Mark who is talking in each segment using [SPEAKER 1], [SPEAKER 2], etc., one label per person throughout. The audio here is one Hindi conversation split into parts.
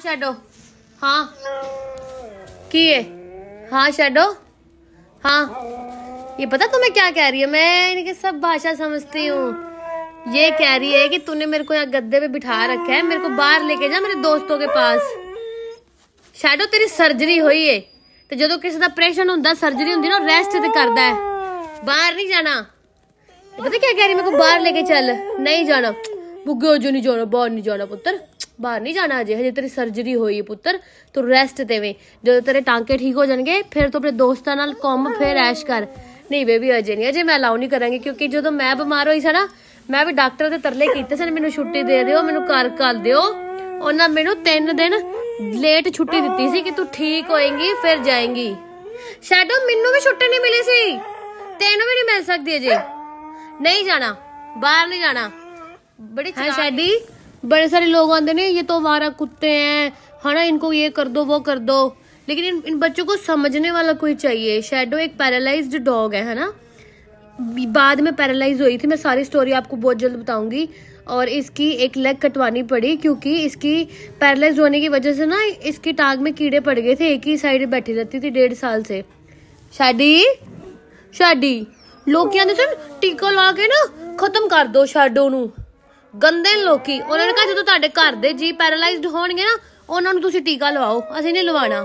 [SPEAKER 1] शैडो हाँ की है हाँ शैडो हाँ ये पता तुम्हें क्या कह रही है मैं इनकी सब भाषा समझती हूँ ये कह रही है कि तूने मेरे को यहाँ गद्दे पे बिठा रखा है मेरे को बाहर लेके जा मेरे दोस्तों के पास ਸ਼ੈਡੋ ਤੇਰੀ ਸਰਜਰੀ ਹੋਈ ਏ ਤੇ ਜਦੋਂ ਕਿਸੇ ਦਾ ਆਪਰੇਸ਼ਨ ਹੁੰਦਾ ਸਰਜਰੀ ਹੁੰਦੀ ਨਾ ਰੈਸਟ ਤੇ ਕਰਦਾ ਹੈ ਬਾਹਰ ਨਹੀਂ ਜਾਣਾ ਇਹ ਪਤਾ ਕੀ ਕਹਿ ਰਹੀ ਮੇਰੇ ਕੋ ਬਾਹਰ ਲੈ ਕੇ ਚੱਲ ਨਹੀਂ ਜਾਣਾ ਬੁੱਗੇ ਜੋ ਨਹੀਂ ਜਾਣਾ ਬਾਹਰ ਨਹੀਂ ਜਾਣਾ ਪੁੱਤਰ ਬਾਹਰ ਨਹੀਂ ਜਾਣਾ ਅਜੇ ਹਜੇ ਤੇਰੀ ਸਰਜਰੀ ਹੋਈ ਹੈ ਪੁੱਤਰ ਤੂੰ ਰੈਸਟ ਤੇ ਵੇ ਜਦੋਂ ਤੇਰੇ ਟਾਂਕੇ ਠੀਕ ਹੋ ਜਾਣਗੇ ਫਿਰ ਤੂੰ ਆਪਣੇ ਦੋਸਤਾਂ ਨਾਲ ਘੁੰਮ ਫਿਰ ਐਸ਼ ਕਰ ਨਹੀਂ ਬੇਬੀ ਅਜੇ ਨਹੀਂ ਅਜੇ ਮੈਂ ਅਲਾਉ ਨਹੀਂ ਕਰਾਂਗੀ ਕਿਉਂਕਿ ਜਦੋਂ ਮੈਂ ਬਿਮਾਰ ਹੋਈ ਸੀ ਨਾ ਮੈਂ ਵੀ ਡਾਕਟਰ ਦੇ ਤਰਲੇ ਕੀਤੇ ਸਨ ਮੈਨੂੰ ਛੁੱਟੀ ਦੇ ਦਿਓ ਮੈਨੂੰ ਘਰ ਕਰ ਦਿਓ ਉਹਨਾਂ ਮੈਨੂੰ 3 ਦਿਨ ਲੇਟ ਛੁੱਟੀ ਦਿੱਤੀ ਸੀ ਕਿ ਤੂੰ ਠੀਕ ਹੋਏਂਗੀ ਫਿਰ ਜਾਏਂਗੀ ਸ਼ੈਡੋ ਮੈਨੂੰ ਵੀ ਛੁੱਟੀ ਨਹੀਂ ਮਿਲੀ ਸੀ ਤੈਨੂੰ ਵੀ ਨਹੀਂ ਮਿਲ ਸਕਦੀ ਅਜੇ नहीं जाना बाहर नहीं जाना बड़े हाँ शादी बड़े सारे लोग आते ना ये तो हमारा कुत्ते हैं। है ना इनको ये कर दो वो कर दो। लेकिन इन इन बच्चों को समझने वाला कोई चाहिए। शेडो एक पैरालाइज डॉग है है ना? बाद में पैरालाइज हुई थी। मैं सारी स्टोरी आपको बहुत जल्द बताऊँगी। और इसकी एक लेग कटवानी पड़ी क्योंकि इसकी पैरालाइज होने की वजह से ना इसकी टांग में कीड़े पड़ गए थे। एक ही साइड बैठी रहती थी डेढ़ साल से। शादी शादी लोग क्या सुन टीका ला के ना खत्म कर दो शेडो नू। ਗੰਦੇ ਲੋਕੀ ਉਹਨਾਂ ਨੇ ਕਿਹਾ ਜਦੋਂ ਤੁਹਾਡੇ ਘਰ ਦੇ ਜੀ ਪੈਰਾਲਾਈਜ਼ਡ ਹੋਣਗੇ ਨਾ ਉਹਨਾਂ ਨੂੰ ਤੁਸੀਂ ਟੀਕਾ ਲਵਾਓ ਅਸੀਂ ਨਹੀਂ ਲਵਾਣਾ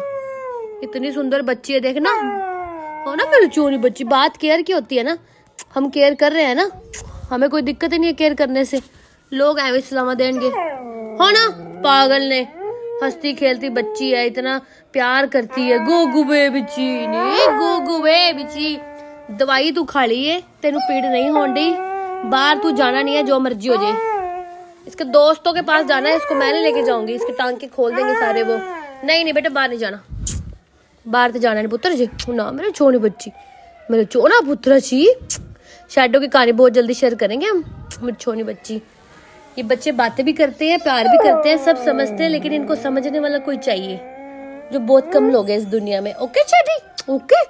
[SPEAKER 1] इतनी सुंदर बच्ची है देखना हो ना मेरी चोरी बच्ची बात केयर की होती है ना हम केयर कर रहे हैं ना हमें कोई दिक्कत ही नहीं है केयर करने से लोग ऐवे सलामा देंगे हो ना पागल ने हंसती खेलती बच्ची है इतना प्यार करती है गोगू बेबी ने गोगू बेबी दवाई तू खा ली है तेन पीड़ नहीं होन डी बाहर तू जाना नहीं है जो मर्जी हो जाए इसके दोस्तों के पास जाना है, इसको मैं नहीं लेके जाऊँगी। इसके टांके खोल देंगे सारे वो। नहीं नहीं बेटा, बाहर नहीं जाना। बाहर तो जाना नहीं, पुत्र जी। ना, मेरे छोनी बच्ची। मेरे चोना पुत्र जी। शैडो की कहानी बहुत जल्दी शेयर करेंगे हम, मेरी छोनी बच्ची। ये बच्चे बातें भी करते हैं, प्यार भी करते हैं, सब समझते हैं, लेकिन इनको समझने वाला कोई चाहिए, जो बहुत कम लोग हैं इस दुनिया में। ओके चैडी ओके?